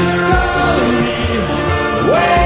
Please call me. Wait.